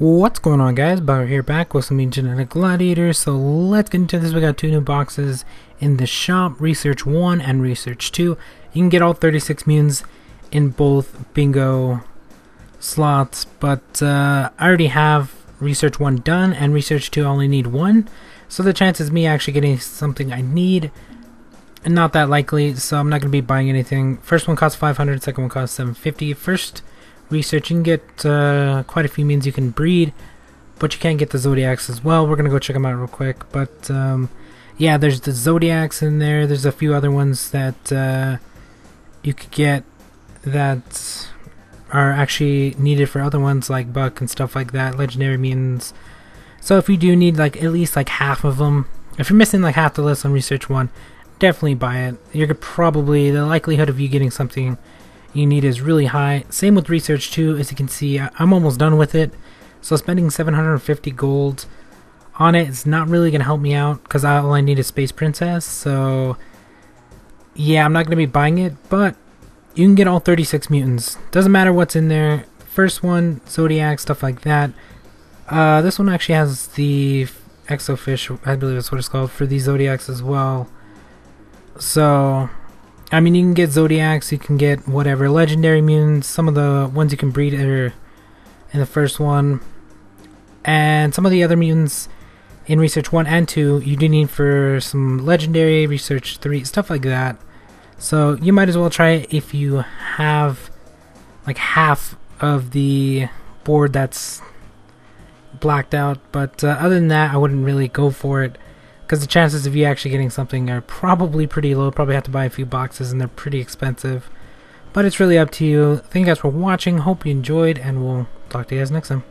What's going on guys, Bio here back with some Genetic Gladiators, so let's get into this. We got two new boxes in the shop, Research 1 and Research 2. You can get all 36 mutants in both bingo slots, but uh, I already have Research 1 done and Research 2 I only need one, so the chances of me actually getting something I need not that likely, so I'm not going to be buying anything. First one costs 500, second one costs 750. First research. You can get uh, quite a few means you can breed, but you can't get the Zodiacs as well. We're gonna go check them out real quick. But um, yeah, there's the Zodiacs in there. There's a few other ones that uh, you could get that are actually needed for other ones like Buck and stuff like that. Legendary mutants. So if you do need like at least like half of them, if you're missing like half the list on Research One, definitely buy it. You're probably the likelihood of you getting something you need is really high. Same with research too, as you can see, I'm almost done with it. So spending 750 gold on it is not really going to help me out because all I need is Space Princess. So yeah, I'm not going to be buying it, but you can get all 36 mutants. Doesn't matter what's in there. First one, Zodiac, stuff like that. Uh, this one actually has the Exofish, I believe that's what it's called, for these Zodiacs as well. So I mean, you can get Zodiacs, you can get whatever legendary mutants. Some of the ones you can breed are in the first one, and some of the other mutants in Research One and Two you do need for some legendary Research Three stuff like that. So you might as well try it if you have like half of the board that's blacked out. But uh, other than that, I wouldn't really go for it because the chances of you actually getting something are probably pretty low. Probably have to buy a few boxes, and they're pretty expensive. But it's really up to you. Thank you guys for watching. Hope you enjoyed, and we'll talk to you guys next time.